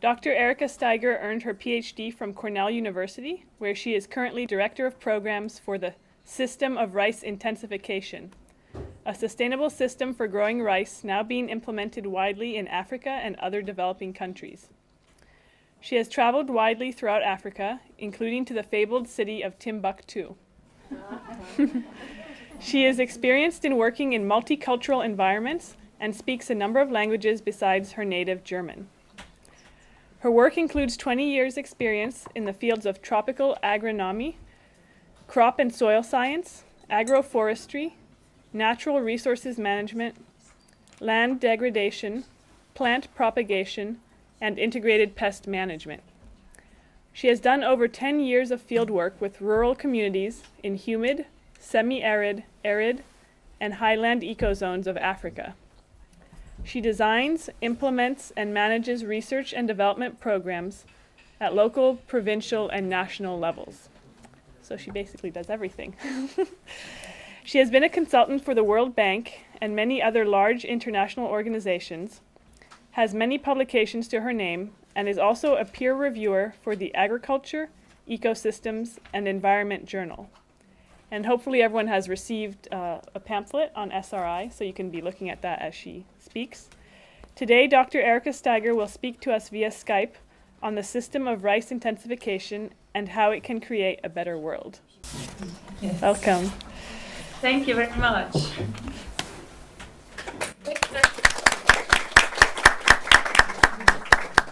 Dr. Erika Styger earned her PhD from Cornell University, where she is currently Director of Programs for the System of Rice Intensification, a sustainable system for growing rice now being implemented widely in Africa and other developing countries. She has traveled widely throughout Africa, including to the fabled city of Timbuktu. she is experienced in working in multicultural environments and speaks a number of languages besides her native German. Her work includes 20 years' experience in the fields of tropical agronomy, crop and soil science, agroforestry, natural resources management, land degradation, plant propagation, and integrated pest management. She has done over 10 years of field work with rural communities in humid, semi arid, arid, and highland ecozones of Africa. She designs, implements, and manages research and development programs at local, provincial, and national levels. So she basically does everything. she has been a consultant for the World Bank and many other large international organizations, has many publications to her name, and is also a peer reviewer for the Agriculture, Ecosystems, and Environment Journal. And hopefully, everyone has received uh, a pamphlet on SRI, so you can be looking at that as she speaks. Today, Dr. Erika Styger will speak to us via Skype on the system of rice intensification and how it can create a better world. Yes. Welcome. Thank you very much.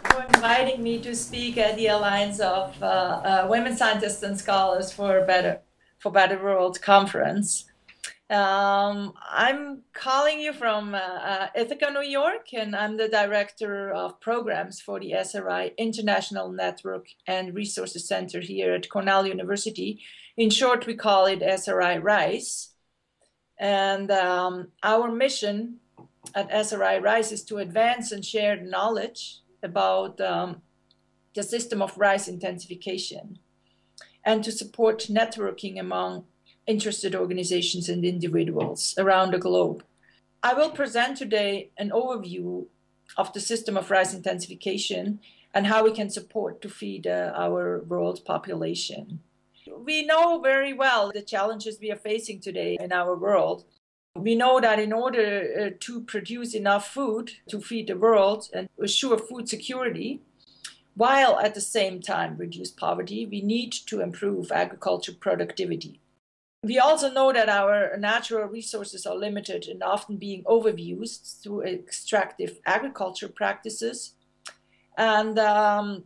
For inviting me to speak at the Alliance of uh, uh, Women Scientists and Scholars for Better for Better World conference. Um, I'm calling you from uh, uh, Ithaca, New York, and I'm the director of programs for the SRI International Network and Resources Center here at Cornell University. In short, we call it SRI-Rice. And um, our mission at SRI-Rice is to advance and share knowledge about um, the system of rice intensification and to support networking among interested organizations and individuals around the globe. I will present today an overview of the system of rice intensification and how we can support to feed uh, our world population. We know very well the challenges we are facing today in our world. We know that in order uh, to produce enough food to feed the world and assure food security, while at the same time reduce poverty, we need to improve agriculture productivity. We also know that our natural resources are limited and often being overused through extractive agriculture practices. And um,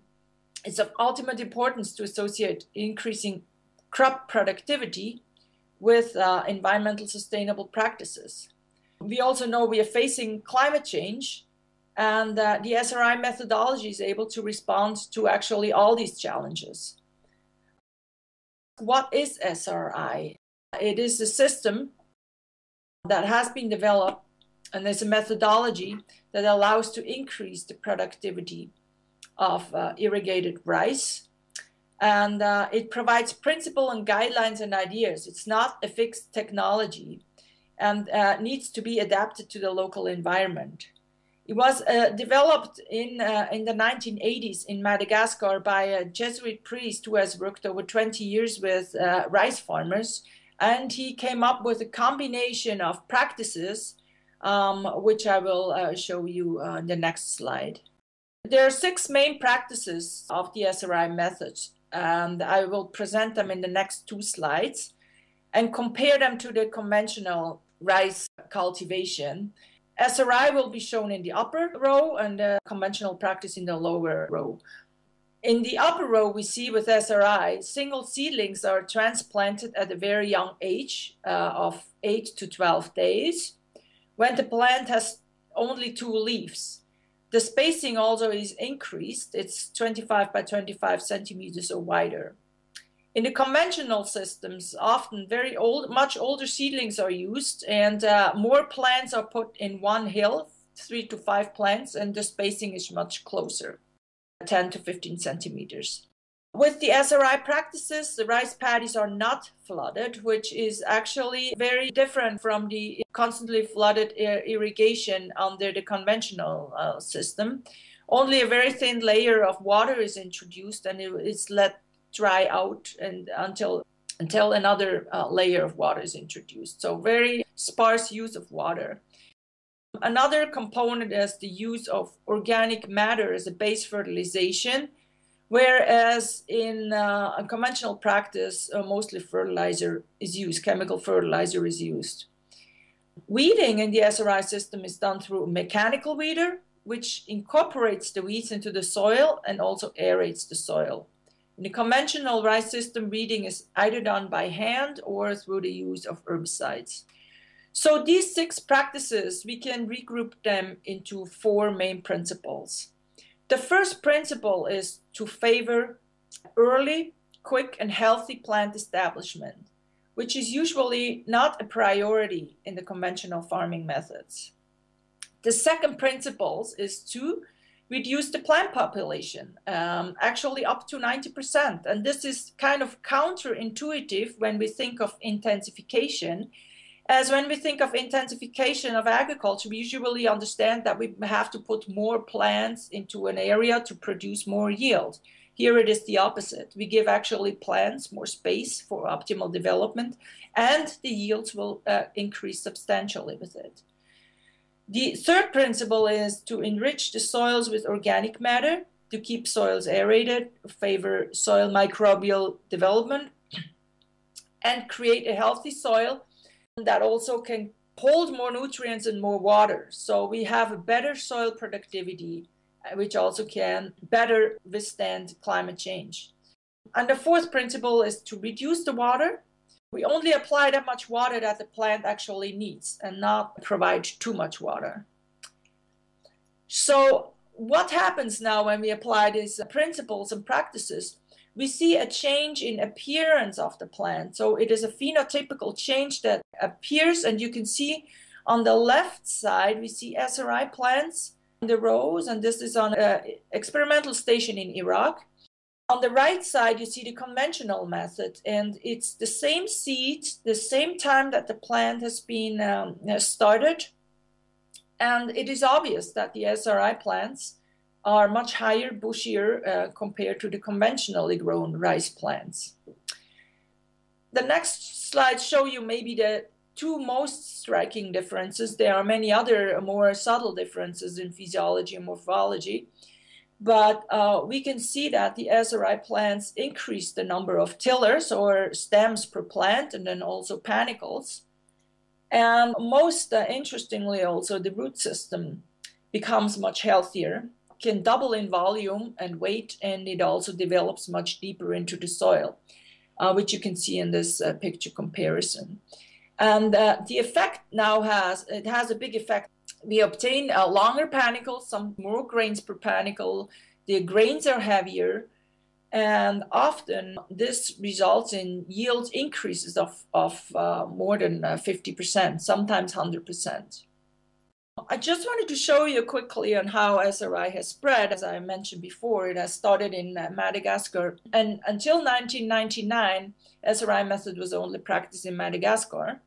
it's of ultimate importance to associate increasing crop productivity with uh, environmental sustainable practices. We also know we are facing climate change, and uh, the SRI methodology is able to respond to actually all these challenges. What is SRI? It is a system that has been developed and there's a methodology that allows to increase the productivity of uh, irrigated rice. And uh, it provides principle and guidelines and ideas. It's not a fixed technology and uh, needs to be adapted to the local environment. It was uh, developed in, uh, in the 1980s in Madagascar by a Jesuit priest who has worked over 20 years with uh, rice farmers and he came up with a combination of practices, um, which I will uh, show you uh, in the next slide. There are six main practices of the SRI methods, and I will present them in the next two slides and compare them to the conventional rice cultivation. SRI will be shown in the upper row and the conventional practice in the lower row. In the upper row, we see with SRI, single seedlings are transplanted at a very young age uh, of 8 to 12 days when the plant has only two leaves. The spacing also is increased. It's 25 by 25 centimeters or wider. In the conventional systems, often very old, much older seedlings are used, and uh, more plants are put in one hill, three to five plants, and the spacing is much closer. 10 to 15 centimeters. With the SRI practices, the rice paddies are not flooded, which is actually very different from the constantly flooded irrigation under the conventional uh, system. Only a very thin layer of water is introduced and it is let dry out and until until another uh, layer of water is introduced. So very sparse use of water. Another component is the use of organic matter as a base fertilization Whereas in uh, conventional practice, uh, mostly fertilizer is used, chemical fertilizer is used. Weeding in the SRI system is done through a mechanical weeder, which incorporates the weeds into the soil and also aerates the soil. In the conventional rice system, weeding is either done by hand or through the use of herbicides. So these six practices, we can regroup them into four main principles. The first principle is to favor early, quick, and healthy plant establishment, which is usually not a priority in the conventional farming methods. The second principle is to reduce the plant population, um, actually up to 90%. And this is kind of counterintuitive when we think of intensification as when we think of intensification of agriculture, we usually understand that we have to put more plants into an area to produce more yield. Here it is the opposite. We give actually plants more space for optimal development, and the yields will uh, increase substantially with it. The third principle is to enrich the soils with organic matter to keep soils aerated, favor soil microbial development, and create a healthy soil that also can hold more nutrients and more water. So we have a better soil productivity, uh, which also can better withstand climate change. And the fourth principle is to reduce the water. We only apply that much water that the plant actually needs and not provide too much water. So, what happens now when we apply these principles and practices? we see a change in appearance of the plant. So it is a phenotypical change that appears, and you can see on the left side, we see SRI plants in the rows, and this is on an experimental station in Iraq. On the right side, you see the conventional method, and it's the same seed, the same time that the plant has been um, started. And it is obvious that the SRI plants are much higher, bushier uh, compared to the conventionally grown rice plants. The next slide show you maybe the two most striking differences. There are many other more subtle differences in physiology and morphology, but uh, we can see that the SRI plants increase the number of tillers or stems per plant and then also panicles. And most uh, interestingly, also the root system becomes much healthier can double in volume and weight, and it also develops much deeper into the soil, uh, which you can see in this uh, picture comparison. And uh, the effect now has, it has a big effect. We obtain a longer panicle, some more grains per panicle. The grains are heavier, and often this results in yield increases of, of uh, more than 50%, uh, sometimes 100%. I just wanted to show you quickly on how SRI has spread. As I mentioned before, it has started in uh, Madagascar, and until 1999, SRI method was only practiced in Madagascar.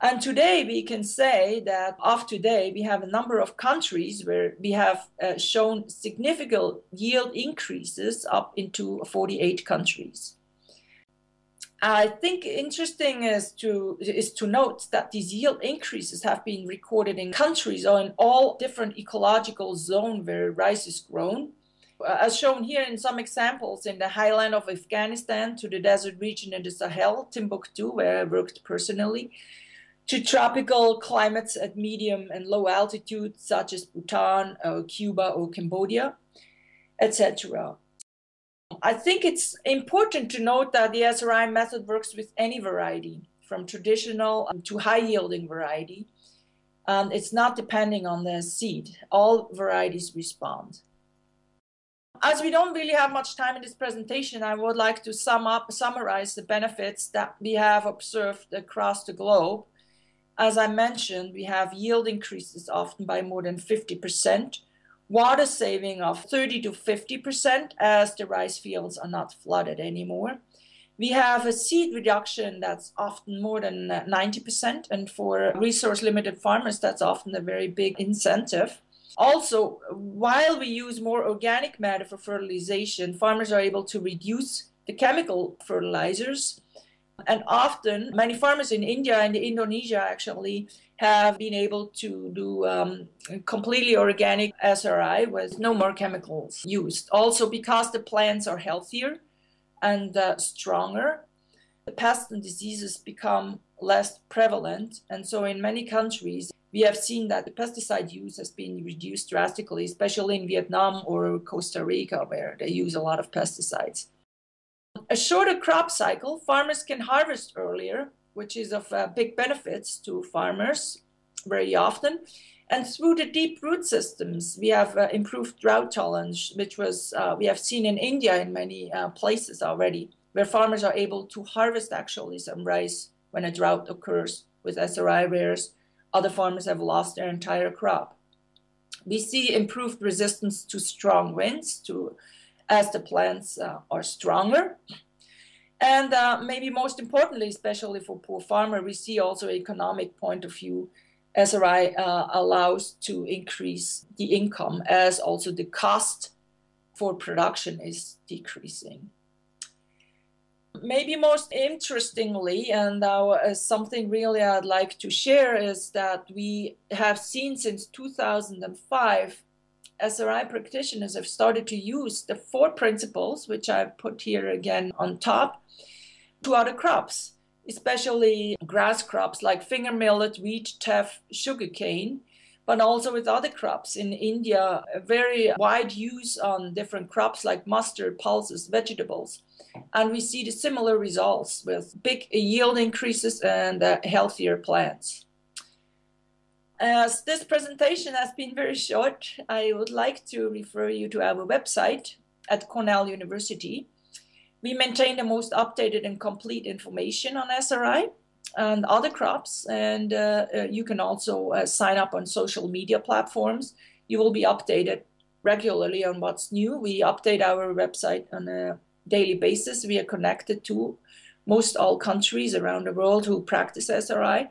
And today we can say that of today we have a number of countries where we have uh, shown significant yield increases up into 48 countries. I think interesting is to is to note that these yield increases have been recorded in countries or in all different ecological zones where rice is grown. Uh, as shown here in some examples in the highland of Afghanistan to the desert region in the Sahel, Timbuktu, where I worked personally, to tropical climates at medium and low altitude such as Bhutan, or Cuba, or Cambodia, etc. I think it's important to note that the SRI method works with any variety, from traditional to high yielding variety. Um, it's not depending on the seed. All varieties respond. As we don't really have much time in this presentation, I would like to sum up, summarize the benefits that we have observed across the globe. As I mentioned, we have yield increases often by more than 50%, water saving of 30 to 50% as the rice fields are not flooded anymore. We have a seed reduction that's often more than 90%, and for resource limited farmers, that's often a very big incentive. Also, while we use more organic matter for fertilization, farmers are able to reduce the chemical fertilizers. And often, many farmers in India and Indonesia actually have been able to do um, completely organic SRI with no more chemicals used. Also, because the plants are healthier and uh, stronger, the pests and diseases become less prevalent. And so, in many countries, we have seen that the pesticide use has been reduced drastically, especially in Vietnam or Costa Rica, where they use a lot of pesticides. A shorter crop cycle, farmers can harvest earlier, which is of uh, big benefits to farmers very often. And through the deep root systems, we have uh, improved drought tolerance, which was uh, we have seen in India in many uh, places already, where farmers are able to harvest actually some rice when a drought occurs with SRI, whereas other farmers have lost their entire crop. We see improved resistance to strong winds to, as the plants uh, are stronger. And uh, maybe most importantly, especially for poor farmer, we see also economic point of view SRI uh, allows to increase the income as also the cost for production is decreasing maybe most interestingly, and uh, something really I'd like to share is that we have seen since 2005, SRI practitioners have started to use the four principles, which I've put here again on top, to other crops, especially grass crops like finger millet, wheat, teff, sugarcane, but also with other crops. In India, a very wide use on different crops like mustard, pulses, vegetables. And we see the similar results with big yield increases and uh, healthier plants. As this presentation has been very short, I would like to refer you to our website at Cornell University. We maintain the most updated and complete information on SRI and other crops. And uh, uh, you can also uh, sign up on social media platforms. You will be updated regularly on what's new. We update our website on a daily basis. We are connected to most all countries around the world who practice SRI.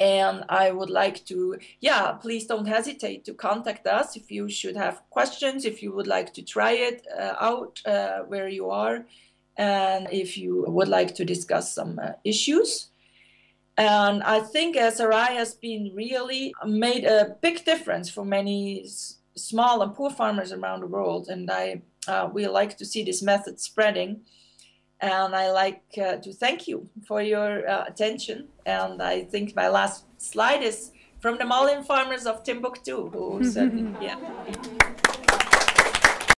And I would like to, yeah, please don't hesitate to contact us if you should have questions, if you would like to try it uh, out uh, where you are and if you would like to discuss some uh, issues. And I think SRI has been really made a big difference for many small and poor farmers around the world. And I uh, we like to see this method spreading. And I like uh, to thank you for your uh, attention. And I think my last slide is from the Malian farmers of Timbuktu, who said, yeah.